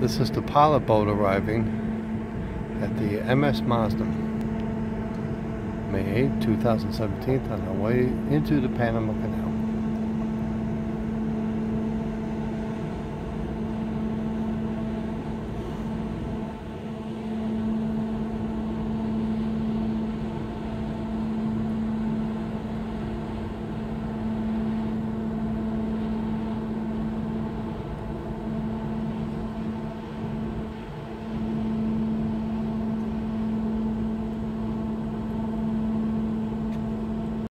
This is the pilot boat arriving at the MS Maasdam, May 8, 2017 on our way into the Panama Canal.